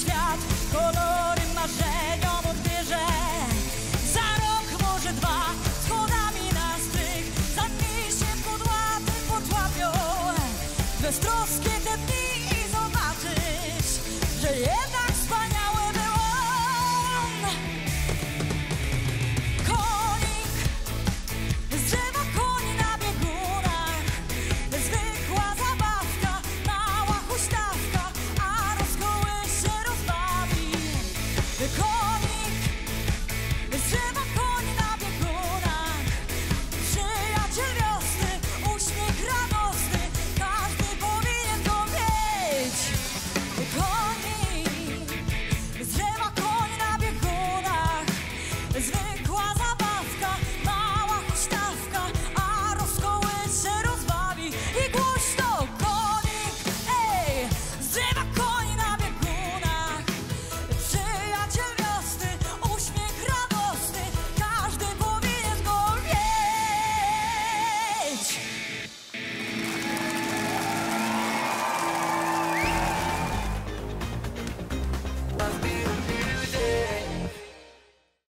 świat. Kolory marzeniom odbierze. Za rok, może dwa, schodami na strych. Zatnij się podłaty potłapią Beztroskie